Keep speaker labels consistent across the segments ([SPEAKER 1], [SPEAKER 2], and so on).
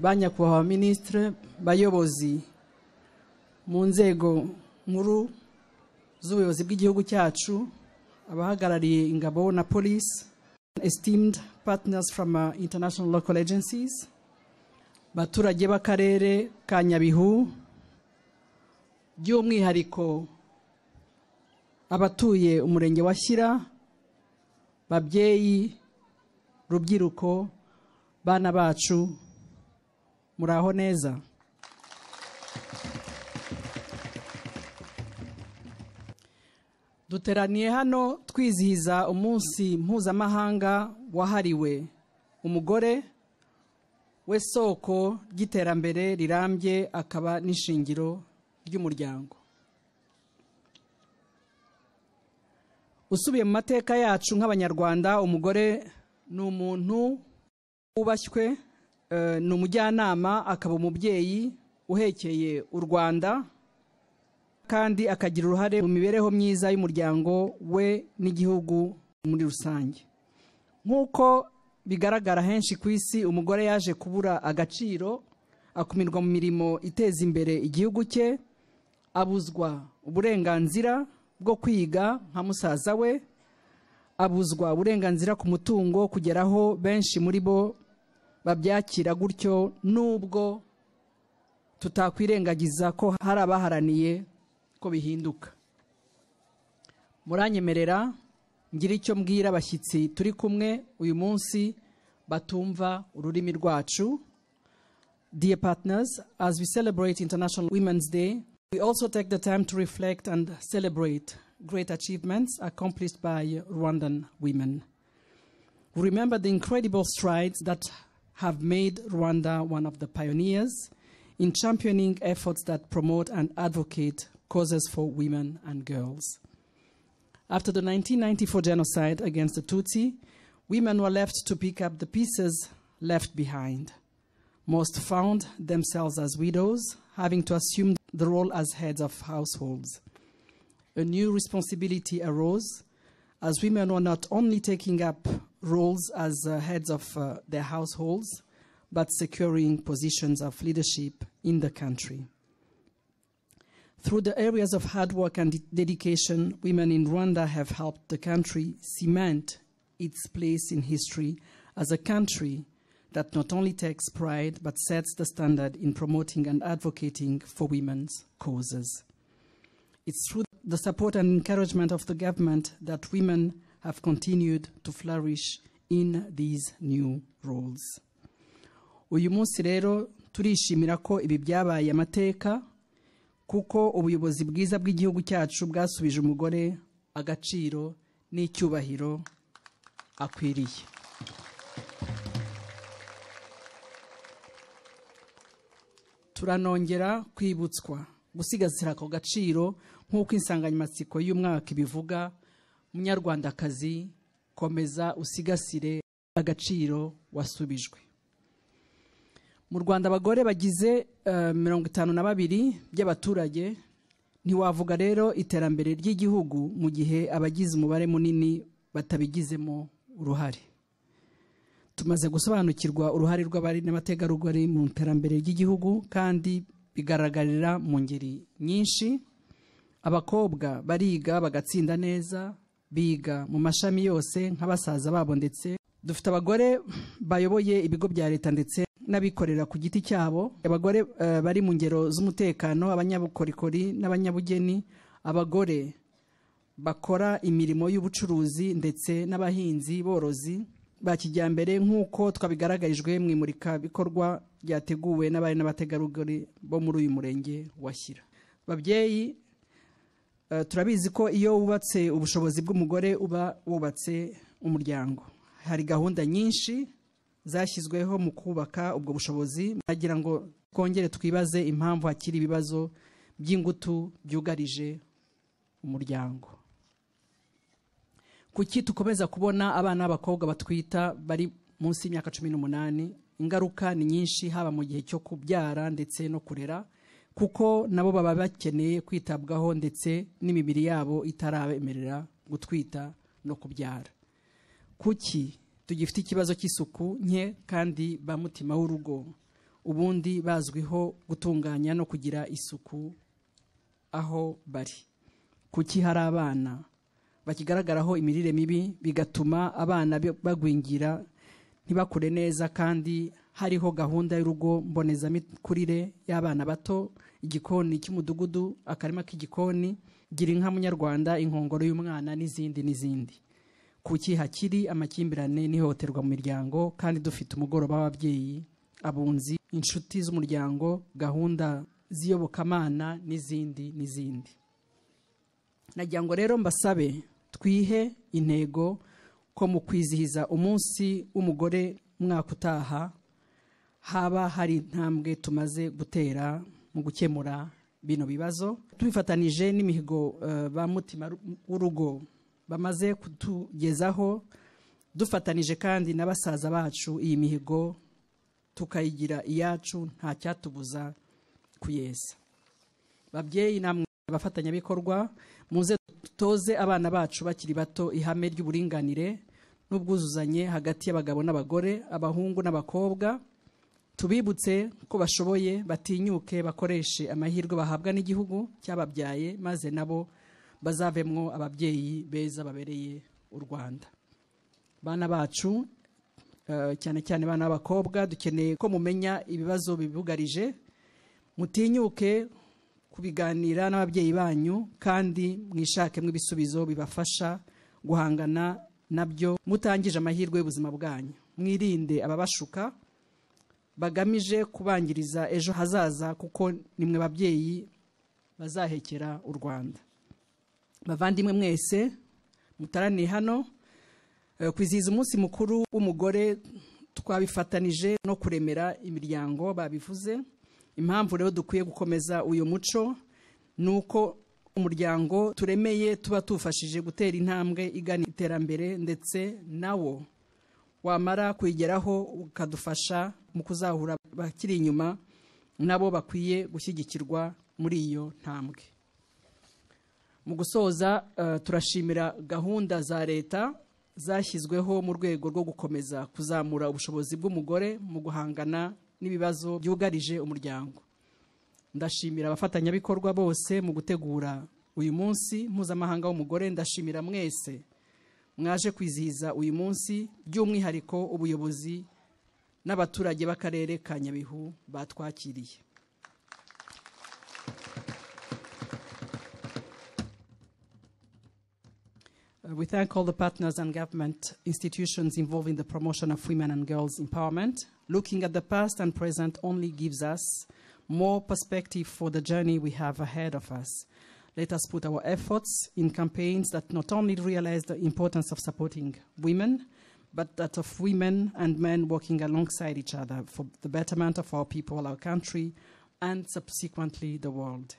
[SPEAKER 1] ba nyakubahwa minisitire bayobozi mu nzego nkuru z'ubuyobozi bw'igihugu cyacu abahagarariye ingabo na polisi esteemed partners from uh, international local agencies baturage b'akarere ka nyabihu by'umwihariko abatuye umurenge wa shyira babyeyi rubyiruko bana bacu muraho neza. Duteraniye hano twizihiza umunsi mpuzamahanga wahariwe. Umugore we soko ry'iterambere rirambye akaba n'ishingiro ry'umuryango. Usubiye mu mateka yacu nk'abanyarwanda umugore ni umuntu wubashywe ni umujyanama akaba umubyeyi uhekeye u rwanda kandi akagira uruhare mu mibereho myiza y'umuryango we n'igihugu muri rusange. Nk'uko bigaragara henshi ku isi umugore yaje kubura agaciro akumirwa mu mirimo iteza imbere igihugu cye abuzwa uburenganzira bwo kwiga nka musaza we abuzwa uburenganzira ku mutungo kugeraho benshi muri bo babyakira gutyo nubwo tutakwirengagiza ko hari abaharaniye ko bihinduka. Muranyemerera ngira icyo mbwira abashyitsi turi kumwe uyu munsi batumva ururimi rwacu. Dear partners as we celebrate international women's day we also take the time to reflect and celebrate great achievements accomplished by rwandan women. We remember the incredible strides that have made rwanda one of the pioneers in championing efforts that promote and advocate causes for women and girls. After the 1994 genocide against the Tutsi, women were left to pick up the pieces left behind. Most found themselves as widows, having to assume the role as heads of households. A new responsibility arose as women were not only taking up roles as uh, heads of uh, their households, but securing positions of leadership in the country. Through the areas of hard work and de- dedication, women in Rwanda have helped the country cement its place in history as a country that not only takes pride but sets the standard in promoting and advocating for women's causes. It's through the support and encouragement of the government that women have continued to flourish in these new roles. uyu munsi rero turishimira ko ibi byabaye amateka kuko ubuyobozi bwiza bw'igihugu cyacu bwasubije umugore agaciro n'icyubahiro akwiriye turanongera kwibutswa gusigasira ako gaciro nk'uko insanganyamatsiko y'umwaka ibivuga munyarwandakazi komeza usigasire agaciro wasubijwe. Mu rwanda abagore bagize eh, mirongo itanu na babiri by'abaturage ntiwavuga rero iterambere ry'igihugu mu gihe abagize umubare munini batabigizemo uruhare. Tumaze gusobanukirwa uruhare rw'abari n'abategarugori mu iterambere ry'igihugu kandi bigaragarira mu ngeri nyinshi. Abakobwa bariga bagatsinda neza biga mu mashami yose nk'abasaza babo ndetse dufite abagore bayoboye ibigo bya leta ndetse n'abikorera ku giti cyabo. Abagore eh, bari mu ngero z'umutekano abanyabukorikori n'abanyabugeni abagore bakora imirimo y'ubucuruzi ndetse n'abahinzi borozi ba kijyambere nk'uko twabigaragarijwe mu imurikabikorwa ryateguwe n'abari n'abategarugori bo muri uyu murenge wa Shyira. Babyeyi turabizi ko iyo wubatse ubushobozi bw'umugore uba wubatse umuryango. Hari gahunda nyinshi zashyizweho mu kubaka ubwo bushobozi. Nagira ngo twongere twibaze impamvu hakiri ibibazo by'ingutu byugarije umuryango. Kuki dukomeza kubona abana b'abakobwa batwita bari munsi y'imyaka cumi n'umunani? Ingaruka ni nyinshi haba mu gihe cyo kubyara ndetse no kurera. Kuko nabo baba bakeneye kwitabwaho ndetse n'imibiri yabo itarabemerera gutwita no kubyara. Kuki tugifite ikibazo cy'isuku nke kandi ba mutima w'urugo? Ubundi bazwiho gutunganya no kugira isuku aho bari. Kuki hari abana bakigaragaraho imirire mibi bigatuma abana bagwingira ntibakure neza kandi hariho gahunda y'urugo mbonezamikurire y'abana bato igikoni cy'umudugudu akarima k'igikoni gira inka munyarwanda inkongoro y'umwana n'izindi n'izindi. Kuki hakiri amakimbirane n'ihohoterwa mu miryango kandi dufite umugoroba w'ababyeyi abunzi inshuti z'umuryango gahunda z'iyobokamana n'izindi n'izindi. Nagira ngo rero mbasabe twihe intego ko mu kwizihiza umunsi w'umugore umwaka utaha haba hari intambwe tumaze gutera mu gukemura bino bibazo. Tubifatanije n'imihigo eh, ba mutima w'urugo bamaze kutugezaho. Dufatanije kandi na basaza bacu iyi mihigo tukayigira iyacu nta cyatubuza kuyesa. Babyeyi namwe abafatanyabikorwa muze dutoze abana bacu bakiri bato ihame ry'uburinganire n'ubwuzuzanye hagati y'abagabo n'abagore abahungu n'abakobwa. Tubibutse ko bashoboye batinyuke bakoreshe amahirwe bahabwa n'igihugu cyababyaye maze nabo bazavemwo ababyeyi beza babereye u rwanda. Bana bacu eh, cyane cyane bana b'abakobwa dukeneye ko mumenya ibibazo bibugarije. Mutinyuke kubiganira n'ababyeyi banyu kandi mwishakemo ibisubizo bibafasha guhangana na byo. Mutangije amahirwe y'ubuzima bwanyu. Mwirinde ababashuka bagamije kubangiriza ejo hazaza kuko nimwe babyeyi bazahekera u rwanda. Bavandimwe mwese mutaraniye hano eh, kwizihiza umunsi mukuru w'umugore twabifatanije no kuremera imiryango babivuze. Impamvu rero dukwiye gukomeza uyu muco ni uko umuryango turemeye tuba tufashije gutera intambwe igana iterambere ndetse nawo wamara kuyigeraho ukadufasha mu kuzahura abakiri inyuma nabo bakwiye gushyigikirwa muri iyo ntambwe. Mu gusoza eh, turashimira gahunda za leta zashyizweho mu rwego rwo gukomeza kuzamura ubushobozi bw'umugore mu guhangana n'ibibazo byugarije umuryango. Ndashimira abafatanyabikorwa bose mu gutegura uyu munsi mpuzamahanga w'umugore. Ndashimira mwese mwaje uyu munsi by'umwihariko ubuyobozi n'abaturage b'akarere ka nyabihu batwakiriye Uh, We thank all the partners and government institutions involved in the promotion of women and girls' empowerment. Looking at the past and present only gives us more perspective for the journey we have ahead of us. Let us put our efforts in campaigns that not only realize the importance of supporting women, but that of women and men working alongside each other for the betterment of our people, our country, and subsequently the world.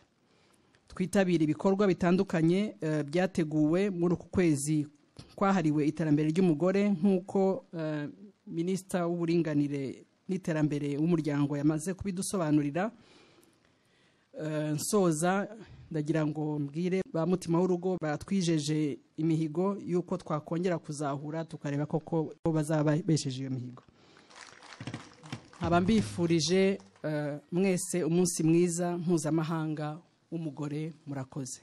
[SPEAKER 1] twitabire ibikorwa bitandukanye eh, byateguwe muri uku kwezi kwahariwe iterambere ry'umugore nk'uko eh, minisita w'uburinganire n'iterambere w'umuryango yamaze kubidusobanurira Eh, nsoza ndagira ngo mbwire ba mutima w'urugo batwijeje imihigo y'uko twakongera kuzahura tukareba koko ko bazaba besheje iyo mihigo. Nkaba mbifurije eh, mwese umunsi mwiza mpuzamahanga w'umugore murakoze.